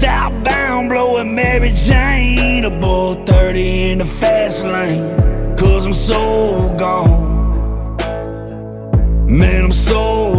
Southbound blowing Mary Jane. A bull 30 in the fast lane. Cause I'm so gone. Man, I'm so